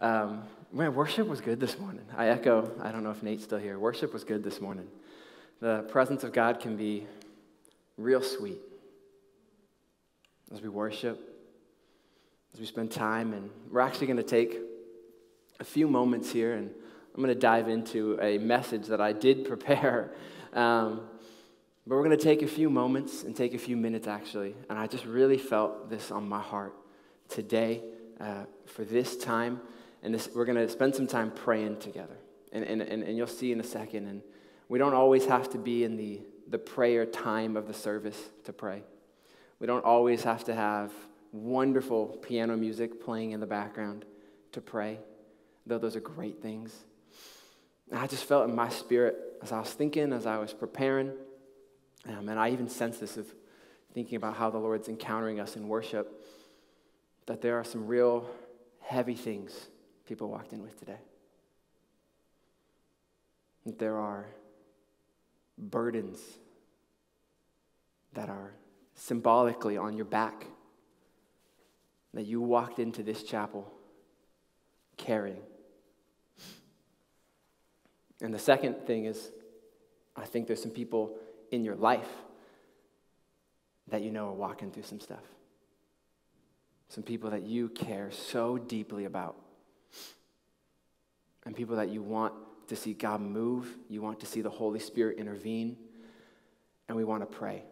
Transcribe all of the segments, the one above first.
Um, man, worship was good this morning. I echo, I don't know if Nate's still here. Worship was good this morning. The presence of God can be real sweet as we worship, as we spend time, and we're actually going to take a few moments here, and I'm going to dive into a message that I did prepare. Um, but we're going to take a few moments and take a few minutes, actually. And I just really felt this on my heart today uh, for this time. And this, we're going to spend some time praying together. And, and, and, and you'll see in a second. And we don't always have to be in the, the prayer time of the service to pray. We don't always have to have wonderful piano music playing in the background to pray, though those are great things. I just felt in my spirit as I was thinking, as I was preparing, um, and I even sense this of thinking about how the Lord's encountering us in worship, that there are some real heavy things people walked in with today. That there are burdens that are symbolically on your back that you walked into this chapel carrying. And the second thing is, I think there's some people in your life that you know are walking through some stuff. Some people that you care so deeply about. And people that you want to see God move, you want to see the Holy Spirit intervene, and we want to pray.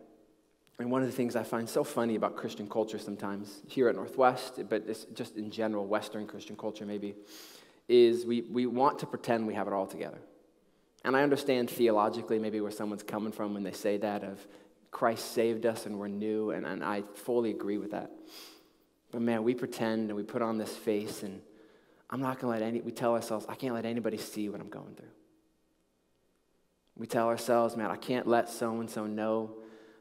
And one of the things I find so funny about Christian culture sometimes, here at Northwest, but just in general, Western Christian culture maybe, is we, we want to pretend we have it all together. And I understand theologically maybe where someone's coming from when they say that of Christ saved us and we're new, and, and I fully agree with that. But man, we pretend and we put on this face, and I'm not going to let any, we tell ourselves, I can't let anybody see what I'm going through. We tell ourselves, man, I can't let so and so know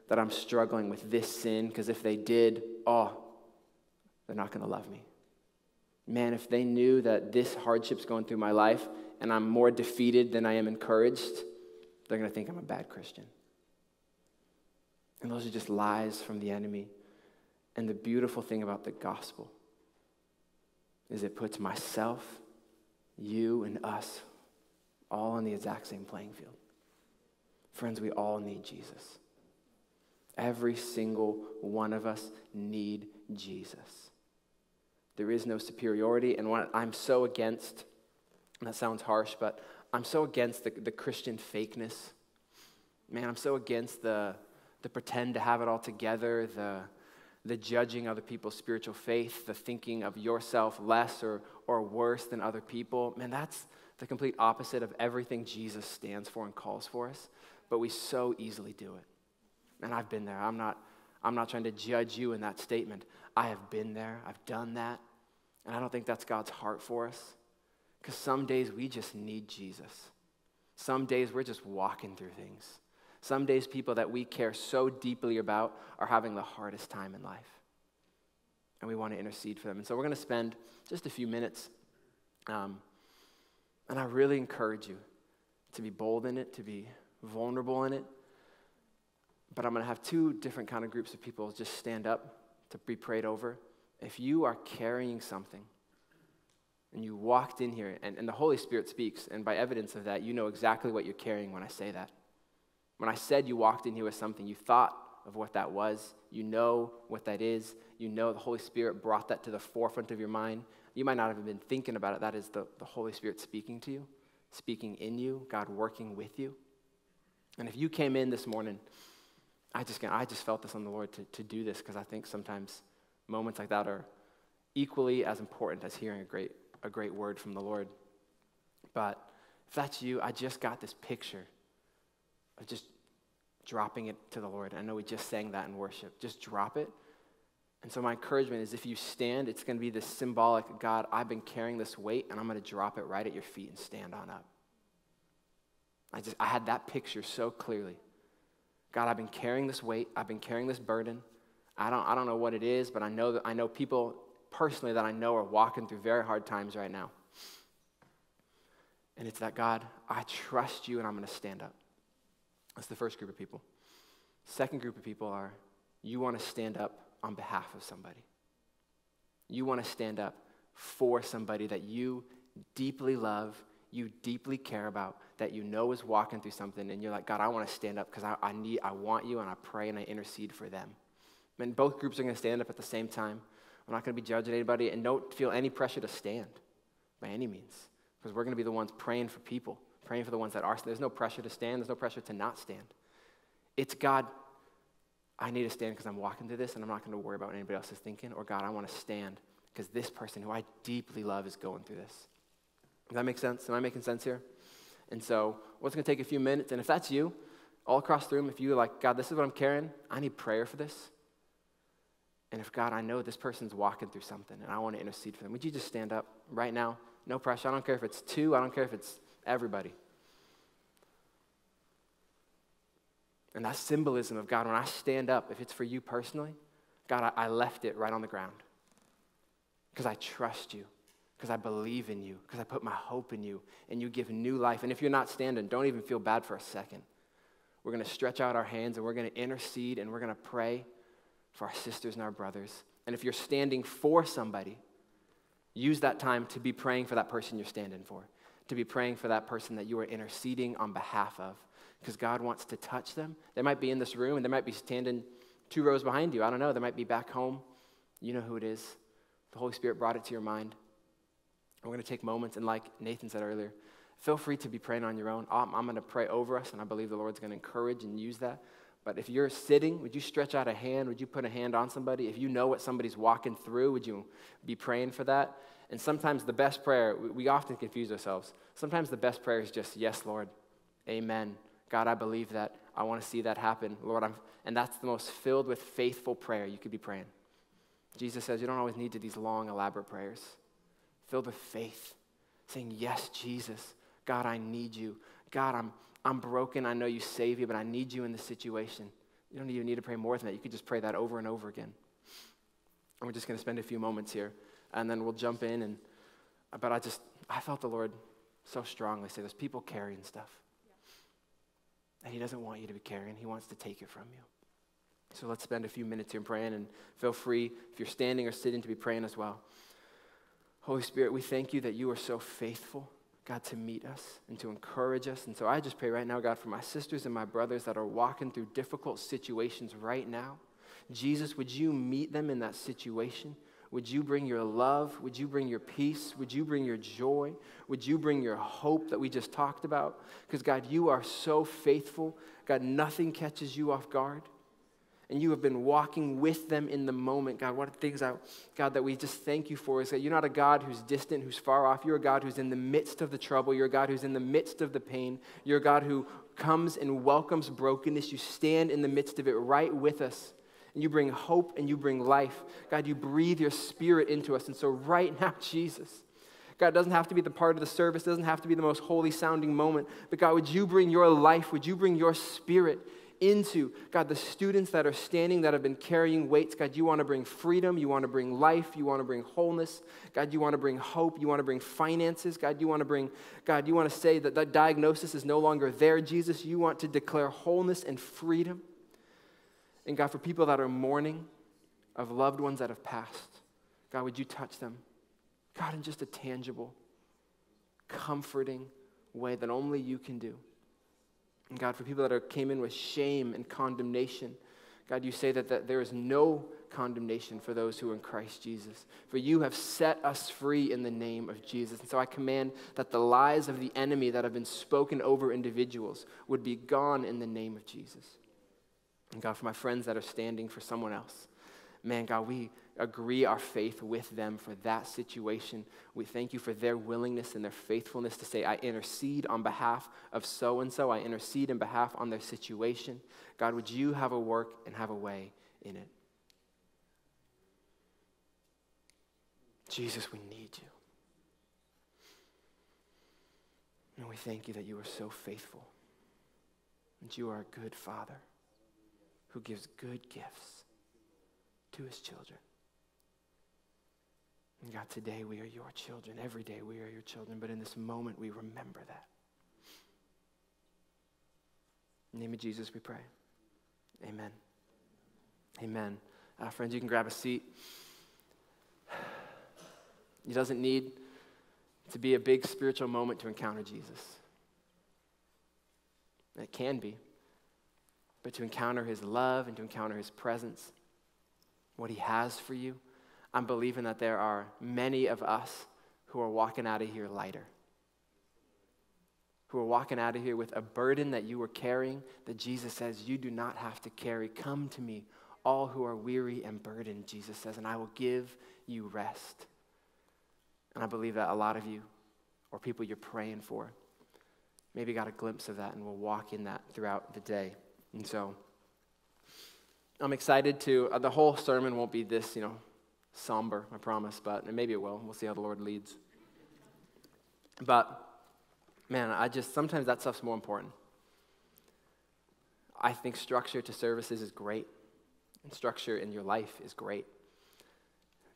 that I'm struggling with this sin, because if they did, oh, they're not going to love me. Man, if they knew that this hardship's going through my life, and I'm more defeated than I am encouraged, they're going to think I'm a bad Christian. And those are just lies from the enemy. And the beautiful thing about the gospel is it puts myself, you, and us all on the exact same playing field. Friends, we all need Jesus. Every single one of us need Jesus. There is no superiority, and what I'm so against that sounds harsh, but I'm so against the, the Christian fakeness. Man, I'm so against the, the pretend to have it all together, the, the judging other people's spiritual faith, the thinking of yourself less or, or worse than other people. Man, that's the complete opposite of everything Jesus stands for and calls for us. But we so easily do it. And I've been there. I'm not, I'm not trying to judge you in that statement. I have been there, I've done that. And I don't think that's God's heart for us. Because some days we just need Jesus. Some days we're just walking through things. Some days people that we care so deeply about are having the hardest time in life. And we want to intercede for them. And so we're going to spend just a few minutes. Um, and I really encourage you to be bold in it, to be vulnerable in it. But I'm going to have two different kind of groups of people just stand up to be prayed over. If you are carrying something, and you walked in here, and, and the Holy Spirit speaks, and by evidence of that, you know exactly what you're carrying when I say that. When I said you walked in here with something, you thought of what that was. You know what that is. You know the Holy Spirit brought that to the forefront of your mind. You might not have been thinking about it. That is the, the Holy Spirit speaking to you, speaking in you, God working with you. And if you came in this morning, I just, I just felt this on the Lord to, to do this because I think sometimes moments like that are equally as important as hearing a great a great word from the Lord. But if that's you, I just got this picture of just dropping it to the Lord. I know we just sang that in worship. Just drop it. And so, my encouragement is if you stand, it's going to be this symbolic God, I've been carrying this weight, and I'm going to drop it right at your feet and stand on up. I just, I had that picture so clearly. God, I've been carrying this weight, I've been carrying this burden. I don't, I don't know what it is, but I know that I know people personally that I know are walking through very hard times right now. And it's that God, I trust you and I'm going to stand up. That's the first group of people. Second group of people are you want to stand up on behalf of somebody. You want to stand up for somebody that you deeply love, you deeply care about, that you know is walking through something, and you're like, God, I want to stand up because I, I need, I want you, and I pray and I intercede for them. And both groups are going to stand up at the same time. We're not going to be judging anybody, and don't feel any pressure to stand by any means, because we're going to be the ones praying for people, praying for the ones that are. There's no pressure to stand. There's no pressure to not stand. It's God. I need to stand because I'm walking through this, and I'm not going to worry about what anybody else is thinking. Or God, I want to stand because this person who I deeply love is going through this. Does that make sense? Am I making sense here? And so, what's going to take a few minutes, and if that's you, all across the room, if you're like, God, this is what I'm carrying, I need prayer for this. And if God, I know this person's walking through something and I want to intercede for them, would you just stand up right now? No pressure. I don't care if it's two, I don't care if it's everybody. And that symbolism of God, when I stand up, if it's for you personally, God, I, I left it right on the ground because I trust you, because I believe in you, because I put my hope in you, and you give new life. And if you're not standing, don't even feel bad for a second. We're going to stretch out our hands and we're going to intercede and we're going to pray for our sisters and our brothers. And if you're standing for somebody, use that time to be praying for that person you're standing for, to be praying for that person that you are interceding on behalf of, because God wants to touch them. They might be in this room and they might be standing two rows behind you. I don't know. They might be back home. You know who it is. The Holy Spirit brought it to your mind. We're going to take moments, and like Nathan said earlier, feel free to be praying on your own. I'm, I'm going to pray over us, and I believe the Lord's going to encourage and use that. But if you're sitting, would you stretch out a hand? Would you put a hand on somebody? If you know what somebody's walking through, would you be praying for that? And sometimes the best prayer, we often confuse ourselves. Sometimes the best prayer is just, Yes, Lord. Amen. God, I believe that. I want to see that happen. Lord, I'm, and that's the most filled with faithful prayer you could be praying. Jesus says you don't always need to these long, elaborate prayers. Filled with faith, saying, Yes, Jesus. God, I need you. God, I'm, I'm broken. I know you save you, but I need you in this situation. You don't even need to pray more than that. You could just pray that over and over again. And we're just going to spend a few moments here, and then we'll jump in. And but I just I felt the Lord so strongly say, "There's people carrying stuff, and He doesn't want you to be carrying. He wants to take it from you." So let's spend a few minutes here praying, and feel free if you're standing or sitting to be praying as well. Holy Spirit, we thank you that you are so faithful. God, to meet us and to encourage us. And so I just pray right now, God, for my sisters and my brothers that are walking through difficult situations right now. Jesus, would you meet them in that situation? Would you bring your love? Would you bring your peace? Would you bring your joy? Would you bring your hope that we just talked about? Because, God, you are so faithful. God, nothing catches you off guard and you have been walking with them in the moment. God, what things, I, God, that we just thank you for is that you're not a God who's distant, who's far off. You're a God who's in the midst of the trouble. You're a God who's in the midst of the pain. You're a God who comes and welcomes brokenness. You stand in the midst of it right with us. And you bring hope and you bring life. God, you breathe your spirit into us. And so, right now, Jesus, God, doesn't have to be the part of the service, doesn't have to be the most holy sounding moment. But God, would you bring your life? Would you bring your spirit into, God, the students that are standing that have been carrying weights. God, you want to bring freedom. You want to bring life. You want to bring wholeness. God, you want to bring hope. You want to bring finances. God, you want to bring, God, you want to say that that diagnosis is no longer there, Jesus. You want to declare wholeness and freedom. And God, for people that are mourning of loved ones that have passed, God, would you touch them? God, in just a tangible, comforting way that only you can do. And God, for people that are, came in with shame and condemnation, God, you say that, that there is no condemnation for those who are in Christ Jesus. For you have set us free in the name of Jesus. And so I command that the lies of the enemy that have been spoken over individuals would be gone in the name of Jesus. And God, for my friends that are standing for someone else, man, God, we agree our faith with them for that situation. We thank you for their willingness and their faithfulness to say, I intercede on behalf of so and so. I intercede in behalf on their situation. God, would you have a work and have a way in it? Jesus, we need you. And we thank you that you are so faithful. And you are a good father who gives good gifts to his children. And God, today we are your children. Every day we are your children. But in this moment, we remember that. In the name of Jesus, we pray. Amen. Amen. Uh, friends, you can grab a seat. It doesn't need to be a big spiritual moment to encounter Jesus. It can be. But to encounter his love and to encounter his presence, what he has for you, I'm believing that there are many of us who are walking out of here lighter. Who are walking out of here with a burden that you were carrying that Jesus says you do not have to carry. Come to me, all who are weary and burdened, Jesus says, and I will give you rest. And I believe that a lot of you, or people you're praying for, maybe got a glimpse of that and will walk in that throughout the day. And so I'm excited to, uh, the whole sermon won't be this, you know, somber, I promise, but maybe it will. We'll see how the Lord leads. But man, I just, sometimes that stuff's more important. I think structure to services is great, and structure in your life is great.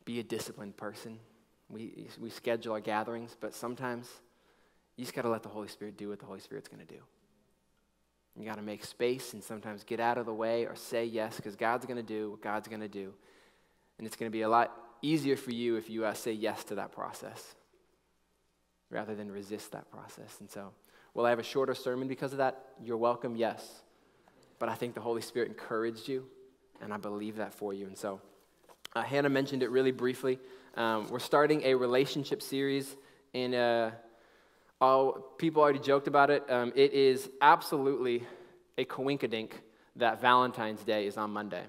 Be a disciplined person. We, we schedule our gatherings, but sometimes you just got to let the Holy Spirit do what the Holy Spirit's going to do. You got to make space and sometimes get out of the way or say yes because God's going to do what God's going to do. And it's going to be a lot easier for you if you uh, say yes to that process rather than resist that process. And so, will I have a shorter sermon because of that? You're welcome, yes. But I think the Holy Spirit encouraged you, and I believe that for you. And so, uh, Hannah mentioned it really briefly. Um, we're starting a relationship series in. Uh, all people already joked about it. Um, it is absolutely a coinkadink that Valentine's Day is on Monday.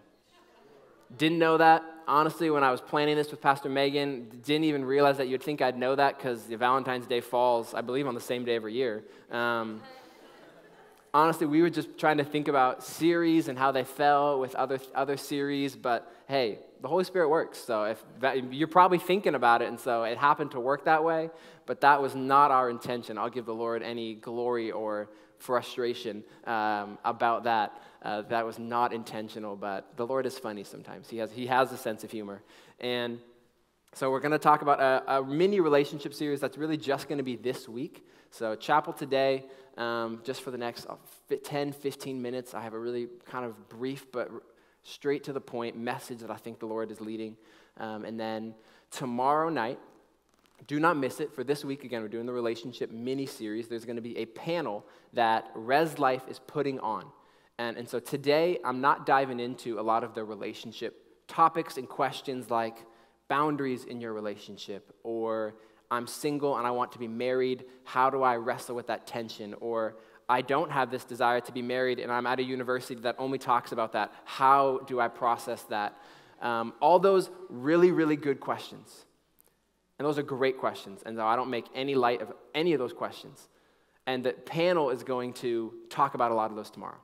Didn't know that. Honestly, when I was planning this with Pastor Megan, didn't even realize that you'd think I'd know that because Valentine's Day falls, I believe, on the same day every year. Um, honestly, we were just trying to think about series and how they fell with other, other series, but hey, the Holy Spirit works. So if that, you're probably thinking about it, and so it happened to work that way, but that was not our intention. I'll give the Lord any glory or frustration um, about that. Uh, that was not intentional, but the Lord is funny sometimes. He has, he has a sense of humor. And so we're going to talk about a, a, mini relationship series that's really just going to be this week. So, chapel today, um, just for the next uh, 10, 15 minutes, I have a really kind of brief but straight to the point message that I think the Lord is leading. Um, and then tomorrow night, do not miss it. For this week, again, we're doing the relationship mini series. There's going to be a panel that Res Life is putting on. And, and so today, I'm not diving into a lot of the relationship topics and questions like boundaries in your relationship, or I'm single and I want to be married. How do I wrestle with that tension? Or I don't have this desire to be married and I'm at a university that only talks about that. How do I process that? Um, all those really, really good questions. And those are great questions. And I don't make any light of any of those questions. And the panel is going to talk about a lot of those tomorrow.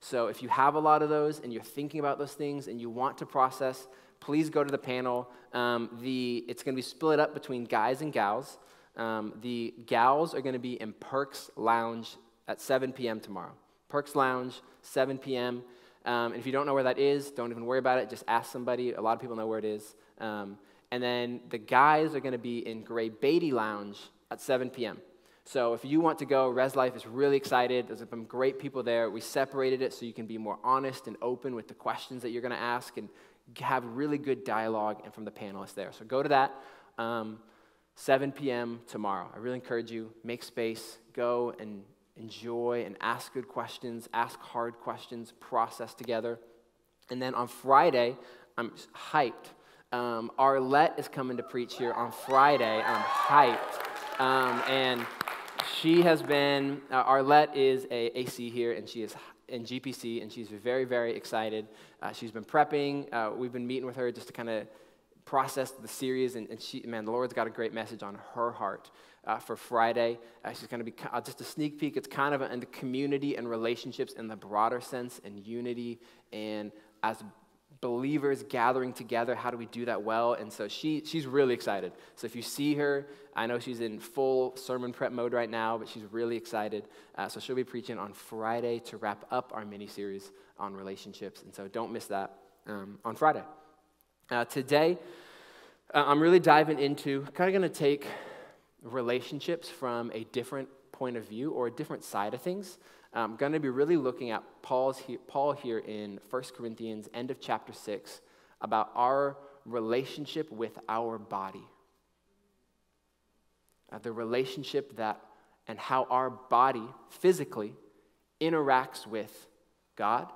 So if you have a lot of those and you're thinking about those things and you want to process, please go to the panel. Um, the, it's going to be split up between guys and gals. Um, the gals are going to be in Perks Lounge at 7 p.m. tomorrow. Perks Lounge, 7 p.m. Um, and if you don't know where that is, don't even worry about it. Just ask somebody. A lot of people know where it is. Um, and then the guys are going to be in Gray Beatty Lounge at 7 p.m. So if you want to go, Res Life is really excited. There's some great people there. We separated it so you can be more honest and open with the questions that you're going to ask and have really good dialogue and from the panelists there. So go to that. Um, 7 p.m. tomorrow. I really encourage you, make space, go and enjoy and ask good questions, ask hard questions, process together. And then on Friday, I'm hyped. Um, Arlette is coming to preach here on Friday. I'm hyped. Um, and she has been, uh, Arlette is a AC here, and she is in GPC, and she's very, very excited. Uh, she's been prepping. Uh, we've been meeting with her just to kind of process the series, and, and, she, man, the Lord's got a great message on her heart uh, for Friday. Uh, she's going to be uh, just a sneak peek. It's kind of in the community and relationships in the broader sense, and unity, and as believers gathering together. How do we do that well? And so she, she's really excited. So if you see her, I know she's in full sermon prep mode right now, but she's really excited. Uh, so she'll be preaching on Friday to wrap up our mini series on relationships. And so don't miss that um, on Friday. Uh, today, uh, I'm really diving into kind of going to take relationships from a different point of view or a different side of things. I'm going to be really looking at Paul's he- Paul here in 1 Corinthians, end of chapter 6, about our relationship with our body. uh, the relationship that and how our body physically interacts with God,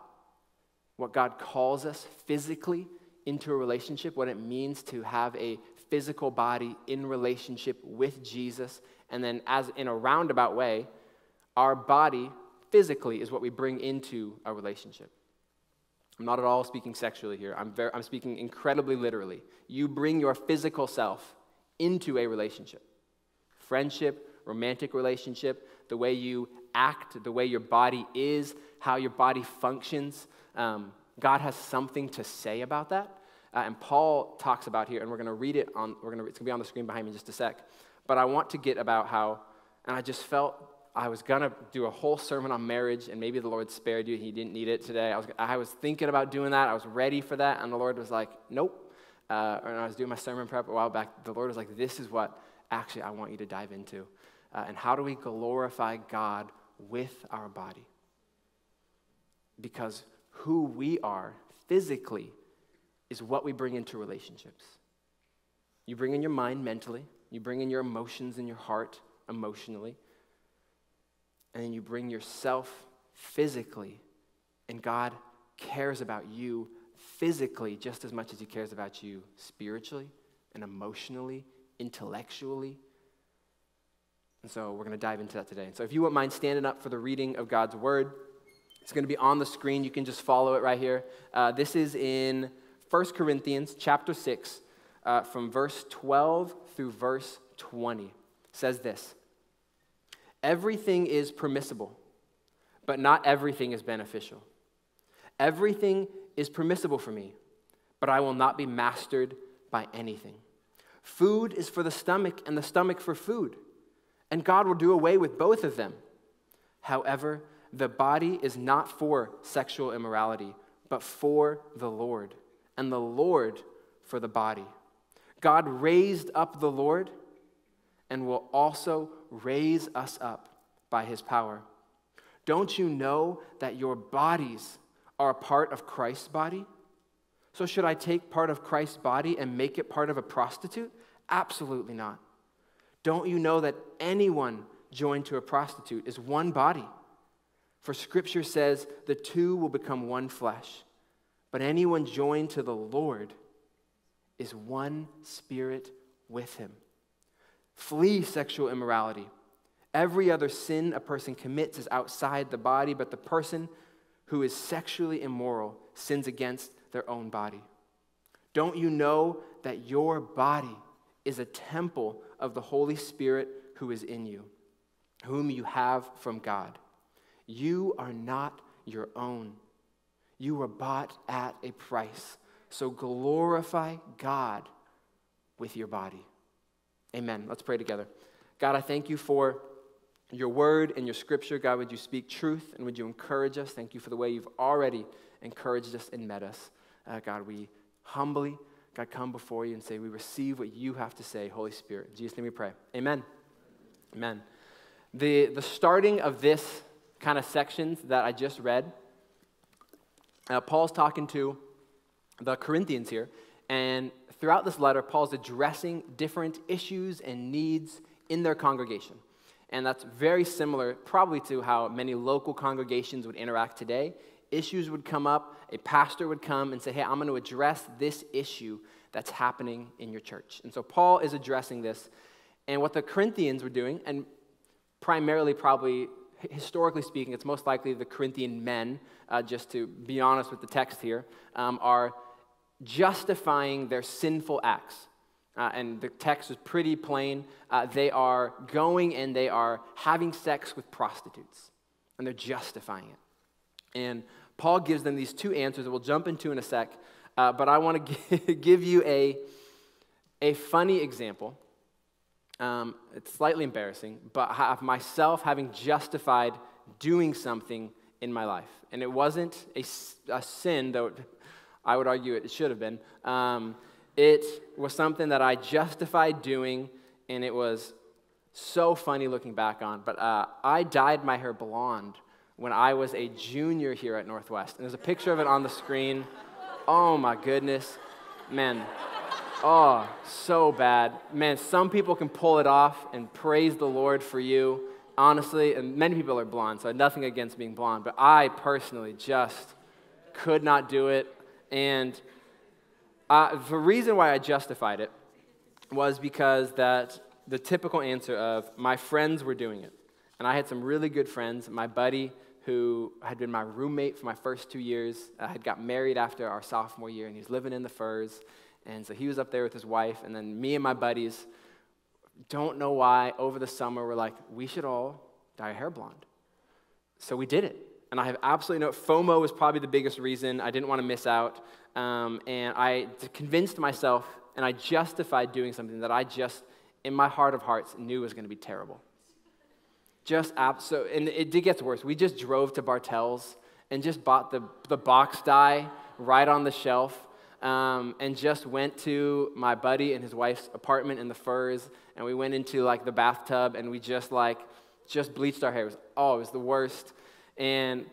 what God calls us physically into a relationship, what it means to have a physical body in relationship with Jesus, and then as in a roundabout way, our body physically is what we bring into a relationship. I'm not at all speaking sexually here. I'm, very, I'm speaking incredibly literally. You bring your physical self into a relationship friendship, romantic relationship, the way you act, the way your body is, how your body functions. Um, God has something to say about that. Uh, and Paul talks about here, and we're going to read it on, we're gonna, it's going to be on the screen behind me in just a sec. But I want to get about how, and I just felt I was going to do a whole sermon on marriage, and maybe the Lord spared you. He didn't need it today. I was, I was thinking about doing that. I was ready for that, and the Lord was like, nope. Uh, and I was doing my sermon prep a while back. The Lord was like, this is what actually I want you to dive into. Uh, and how do we glorify God with our body? Because who we are physically is what we bring into relationships. You bring in your mind mentally, you bring in your emotions in your heart emotionally, and then you bring yourself physically, and God cares about you physically just as much as He cares about you spiritually and emotionally intellectually. And so we're going to dive into that today. And so if you wouldn't mind standing up for the reading of God's word, it's going to be on the screen. You can just follow it right here. Uh, this is in 1 Corinthians chapter 6, uh, from verse 12 through verse 20. It says this Everything is permissible, but not everything is beneficial. Everything is permissible for me, but I will not be mastered by anything. Food is for the stomach, and the stomach for food. And God will do away with both of them. However, the body is not for sexual immorality, but for the Lord, and the Lord for the body. God raised up the Lord and will also raise us up by his power. Don't you know that your bodies are a part of Christ's body? So, should I take part of Christ's body and make it part of a prostitute? Absolutely not. Don't you know that anyone joined to a prostitute is one body? For scripture says the two will become one flesh. But anyone joined to the Lord is one spirit with him. Flee sexual immorality. Every other sin a person commits is outside the body, but the person who is sexually immoral sins against their own body. Don't you know that your body is a temple of the Holy Spirit who is in you, whom you have from God? You are not your own. You were bought at a price. So glorify God with your body. Amen. Let's pray together. God, I thank you for your word and your scripture. God, would you speak truth and would you encourage us? Thank you for the way you've already encouraged us and met us. Uh, God, we humbly, God, come before you and say, We receive what you have to say, Holy Spirit. In Jesus' name we pray. Amen. Amen. The, the starting of this kind of sections that I just read, uh, Paul's talking to the Corinthians here, and throughout this letter, Paul's addressing different issues and needs in their congregation. And that's very similar, probably, to how many local congregations would interact today issues would come up, a pastor would come and say, Hey, I'm going to address this issue that's happening in your church. And so Paul is addressing this. And what the Corinthians were doing, and primarily, probably historically speaking, it's most likely the Corinthian men, uh, just to be honest with the text here, um, are justifying their sinful acts. Uh, and the text is pretty plain. Uh, they are going and they are having sex with prostitutes, and they're justifying it. And Paul gives them these two answers that we'll jump into in a sec. Uh, but I want to give you a, a funny example. Um, it's slightly embarrassing, but of myself having justified doing something in my life. And it wasn't a, a sin, though I would argue it should have been. Um, it was something that I justified doing, and it was so funny looking back on. But uh, I dyed my hair blonde when I was a junior here at Northwest. And there's a picture of it on the screen. Oh my goodness. Man. Oh, so bad. Man, some people can pull it off and praise the Lord for you, honestly. And many people are blonde, so nothing against being blonde. But I personally just could not do it. And uh, the reason why I justified it was because that the typical answer of my friends were doing it. And I had some really good friends. My buddy, who had been my roommate for my first two years, uh, had got married after our sophomore year, and he was living in the Firs. And so he was up there with his wife, and then me and my buddies, don't know why, over the summer, we're like, we should all dye our hair blonde. So we did it. And I have absolutely no, FOMO was probably the biggest reason. I didn't want to miss out. Um, and I convinced myself, and I justified doing something that I just, in my heart of hearts, knew was going to be terrible. Just ab- so, and it did get worse. We just drove to Bartell's and just bought the, the box dye right on the shelf um, and just went to my buddy and his wife's apartment in the Firs, and we went into like the bathtub, and we just like just bleached our hair. It was, oh, it was the worst. And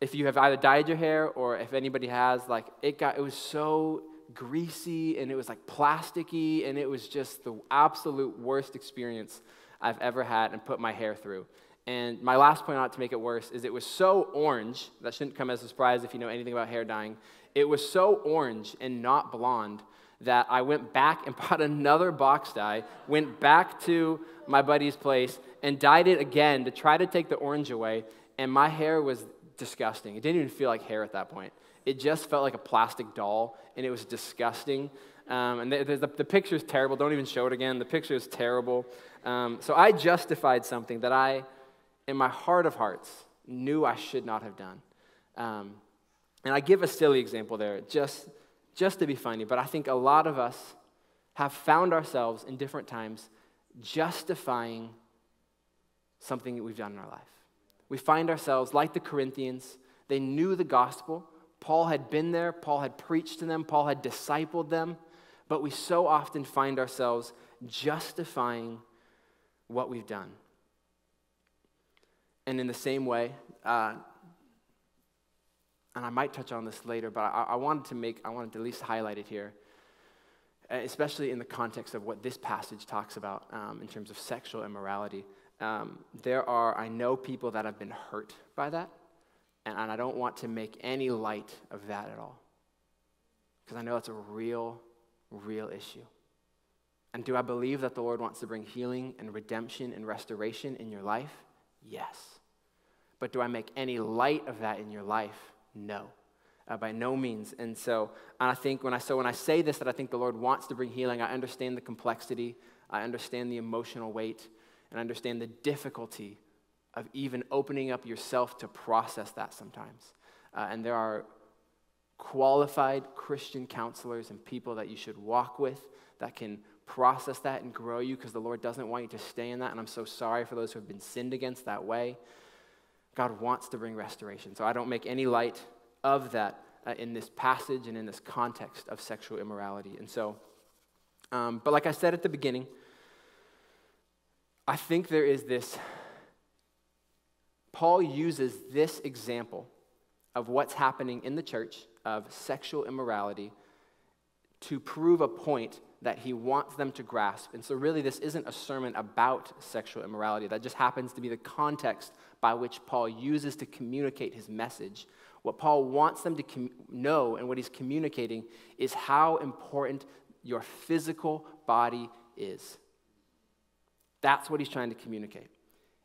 if you have either dyed your hair or if anybody has, like it got, it was so greasy and it was like plasticky, and it was just the absolute worst experience I've ever had and put my hair through. And my last point on it to make it worse is it was so orange, that shouldn't come as a surprise if you know anything about hair dyeing. It was so orange and not blonde that I went back and bought another box dye, went back to my buddy's place, and dyed it again to try to take the orange away. And my hair was disgusting. It didn't even feel like hair at that point. It just felt like a plastic doll, and it was disgusting. Um, and the, the, the picture is terrible. Don't even show it again. The picture is terrible. Um, so I justified something that I, in my heart of hearts, knew I should not have done. Um, and I give a silly example there just, just to be funny, but I think a lot of us have found ourselves in different times justifying something that we've done in our life. We find ourselves like the Corinthians, they knew the gospel. Paul had been there, Paul had preached to them, Paul had discipled them, but we so often find ourselves justifying what we've done. And in the same way, uh, and I might touch on this later, but I, I, wanted to make, I wanted to at least highlight it here, especially in the context of what this passage talks about um, in terms of sexual immorality. Um, there are, I know people that have been hurt by that, and, and I don't want to make any light of that at all. Because I know it's a real, real issue. And do I believe that the Lord wants to bring healing and redemption and restoration in your life? Yes. But do I make any light of that in your life? No, uh, by no means. And so and I think when I so when I say this that I think the Lord wants to bring healing, I understand the complexity, I understand the emotional weight, and I understand the difficulty of even opening up yourself to process that sometimes. Uh, and there are qualified Christian counselors and people that you should walk with that can process that and grow you because the Lord doesn't want you to stay in that. And I'm so sorry for those who have been sinned against that way. God wants to bring restoration. So I don't make any light of that uh, in this passage and in this context of sexual immorality. And so, um, but like I said at the beginning, I think there is this. Paul uses this example of what's happening in the church of sexual immorality to prove a point that he wants them to grasp. And so, really, this isn't a sermon about sexual immorality. That just happens to be the context by which Paul uses to communicate his message. What Paul wants them to com- know and what he's communicating is how important your physical body is. That's what he's trying to communicate.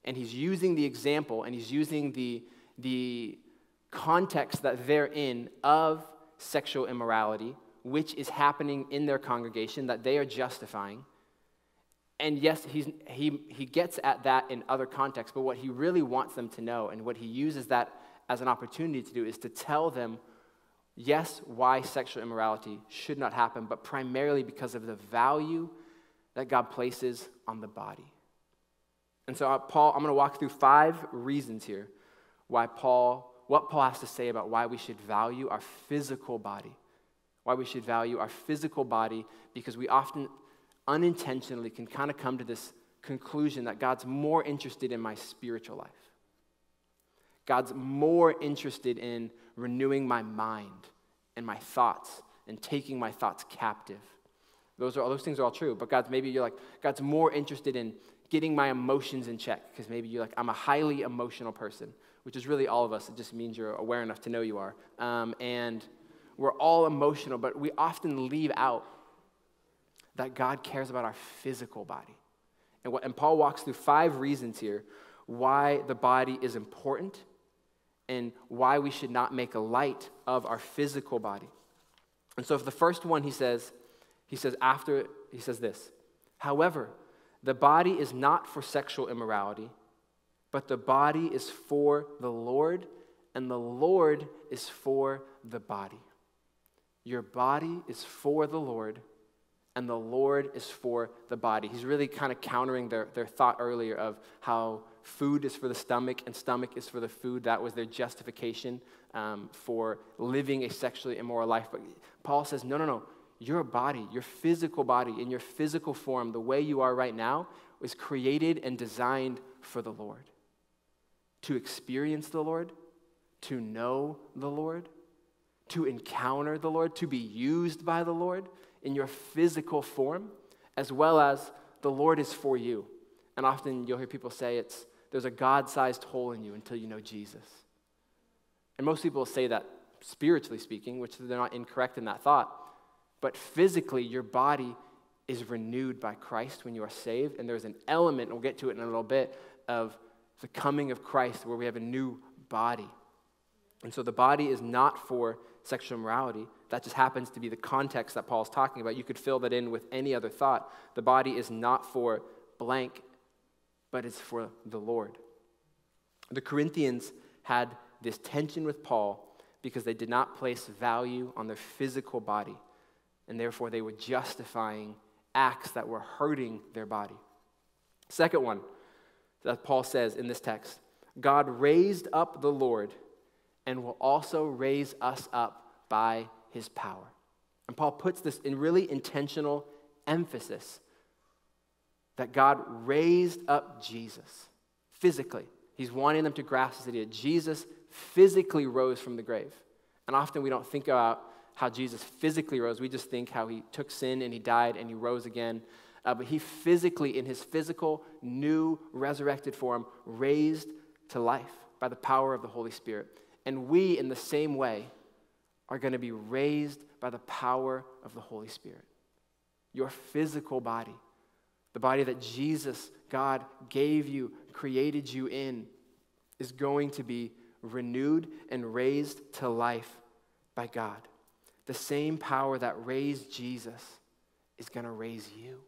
And he's using the example and he's using the, the context that they're in of sexual immorality which is happening in their congregation that they are justifying. And yes, he's, he, he gets at that in other contexts, but what he really wants them to know and what he uses that as an opportunity to do is to tell them, yes, why sexual immorality should not happen, but primarily because of the value that God places on the body. And so, uh, Paul, I'm going to walk through five reasons here why Paul, what Paul has to say about why we should value our physical body why we should value our physical body, because we often unintentionally can kind of come to this conclusion that God's more interested in my spiritual life. God's more interested in renewing my mind and my thoughts and taking my thoughts captive. Those are those things are all true. But God's maybe you're like, God's more interested in getting my emotions in check. Because maybe you're like, I'm a highly emotional person, which is really all of us. It just means you're aware enough to know you are. Um, and we're all emotional, but we often leave out that God cares about our physical body. And, what, and Paul walks through five reasons here why the body is important and why we should not make a light of our physical body. And so, for the first one, he says, he says after he says this. However, the body is not for sexual immorality, but the body is for the Lord, and the Lord is for the body. Your body is for the Lord, and the Lord is for the body. He's really kind of countering their, their thought earlier of how food is for the stomach and stomach is for the food. That was their justification um, for living a sexually immoral life. But Paul says, no, no, no. Your body, your physical body, in your physical form, the way you are right now, was created and designed for the Lord. To experience the Lord, to know the Lord, to encounter the Lord, to be used by the Lord in your physical form, as well as the Lord is for you. And often you'll hear people say it's there's a God sized hole in you until you know Jesus. And most people say that spiritually speaking, which they're not incorrect in that thought. But physically, your body is renewed by Christ when you are saved. And there's an element, and we'll get to it in a little bit, of the coming of Christ where we have a new body. And so the body is not for sexual immorality. That just happens to be the context that Paul's talking about. You could fill that in with any other thought. The body is not for blank, but it's for the Lord. The Corinthians had this tension with Paul because they did not place value on their physical body, and therefore they were justifying acts that were hurting their body. Second one that Paul says in this text God raised up the Lord and will also raise us up by his power. And Paul puts this in really intentional emphasis that God raised up Jesus physically. He's wanting them to grasp this idea. Jesus physically rose from the grave. And often we don't think about how Jesus physically rose. We just think how he took sin and he died and he rose again. Uh, but he physically, in his physical, new, resurrected form, raised to life by the power of the Holy Spirit. And we, in the same way, are going to be raised by the power of the Holy Spirit. Your physical body, the body that Jesus, God, gave you, created you in, is going to be renewed and raised to life by God. The same power that raised Jesus is going to raise you.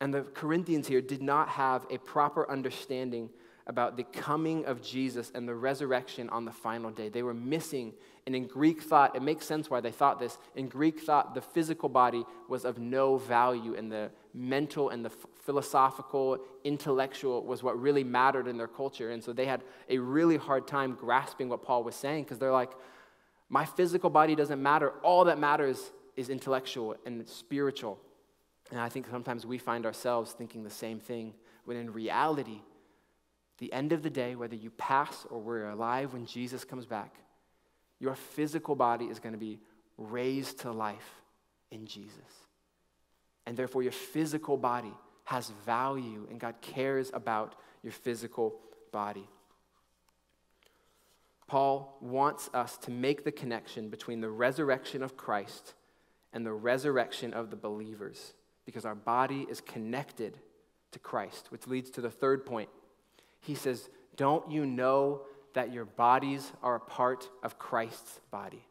And the Corinthians here did not have a proper understanding about the coming of Jesus and the resurrection on the final day. They were missing, and in Greek thought, it makes sense why they thought this. In Greek thought, the physical body was of no value, and the mental and the philosophical, intellectual was what really mattered in their culture. And so they had a really hard time grasping what Paul was saying because they're like, my physical body doesn't matter. All that matters is intellectual and spiritual. And I think sometimes we find ourselves thinking the same thing when in reality, the end of the day, whether you pass or we're alive when Jesus comes back, your physical body is going to be raised to life in Jesus. And therefore, your physical body has value, and God cares about your physical body. Paul wants us to make the connection between the resurrection of Christ and the resurrection of the believers because our body is connected to Christ, which leads to the third point he says, Don't you know that your bodies are a part of Christ's body?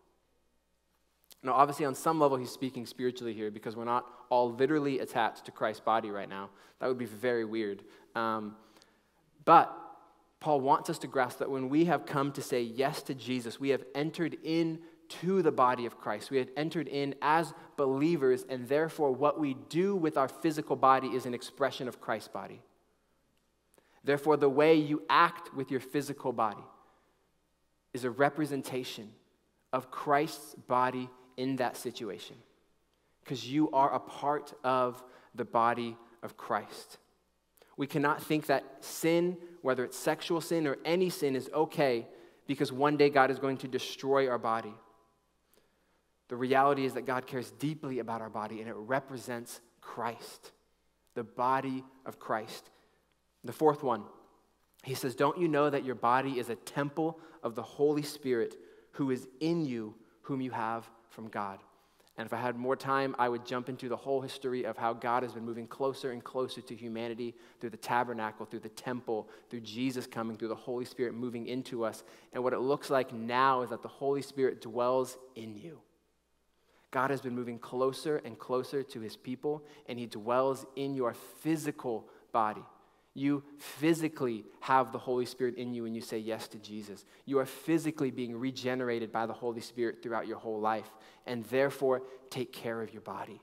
Now, obviously, on some level, he's speaking spiritually here because we're not all literally attached to Christ's body right now. That would be very weird. Um, but Paul wants us to grasp that when we have come to say yes to Jesus, we have entered into the body of Christ. We have entered in as believers, and therefore, what we do with our physical body is an expression of Christ's body. Therefore, the way you act with your physical body is a representation of Christ's body in that situation. Because you are a part of the body of Christ. We cannot think that sin, whether it's sexual sin or any sin, is okay because one day God is going to destroy our body. The reality is that God cares deeply about our body and it represents Christ, the body of Christ. The fourth one, he says, Don't you know that your body is a temple of the Holy Spirit who is in you, whom you have from God? And if I had more time, I would jump into the whole history of how God has been moving closer and closer to humanity through the tabernacle, through the temple, through Jesus coming, through the Holy Spirit moving into us. And what it looks like now is that the Holy Spirit dwells in you. God has been moving closer and closer to his people, and he dwells in your physical body. You physically have the Holy Spirit in you when you say yes to Jesus. You are physically being regenerated by the Holy Spirit throughout your whole life, and therefore take care of your body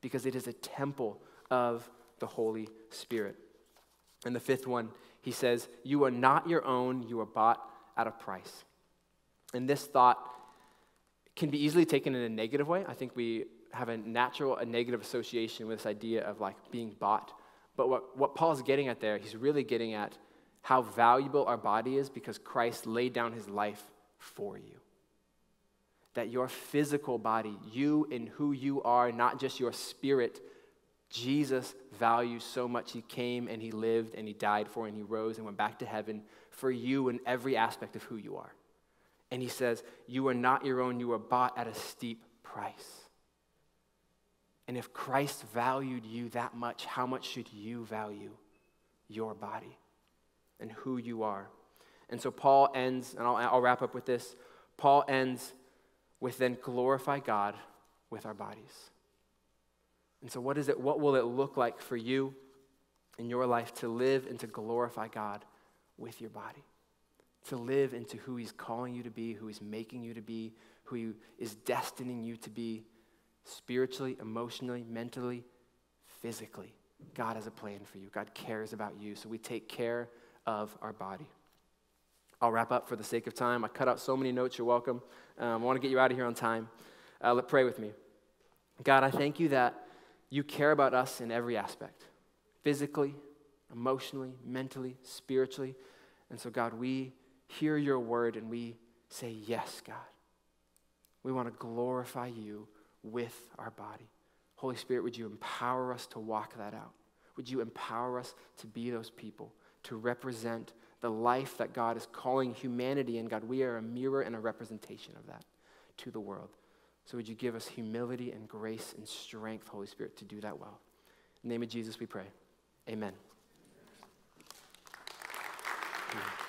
because it is a temple of the Holy Spirit. And the fifth one, he says, You are not your own, you are bought at a price. And this thought can be easily taken in a negative way. I think we have a natural, a negative association with this idea of like being bought but what, what Paul's getting at there, he's really getting at how valuable our body is because Christ laid down his life for you. That your physical body, you and who you are, not just your spirit, Jesus values so much. He came and he lived and he died for and he rose and went back to heaven for you in every aspect of who you are. And he says, You are not your own, you were bought at a steep price. And if Christ valued you that much, how much should you value your body and who you are? And so Paul ends, and I'll, I'll wrap up with this. Paul ends with then glorify God with our bodies. And so, what is it? What will it look like for you in your life to live and to glorify God with your body? To live into who He's calling you to be, who He's making you to be, who He is destining you to be spiritually, emotionally, mentally, physically. God has a plan for you. God cares about you. So we take care of our body. I'll wrap up for the sake of time. I cut out so many notes. You're welcome. Um, I want to get you out of here on time. Uh, let pray with me. God, I thank you that you care about us in every aspect physically, emotionally, mentally, spiritually. And so, God, we hear your word and we say, Yes, God. We want to glorify you with our body. Holy Spirit, would you empower us to walk that out? Would you empower us to be those people, to represent the life that God is calling humanity in? God, we are a mirror and a representation of that to the world. So would you give us humility and grace and strength, Holy Spirit, to do that well? In the name of Jesus, we pray. Amen. Amen.